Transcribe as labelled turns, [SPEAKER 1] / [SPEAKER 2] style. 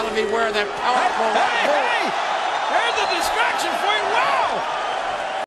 [SPEAKER 1] telling me where that powerful right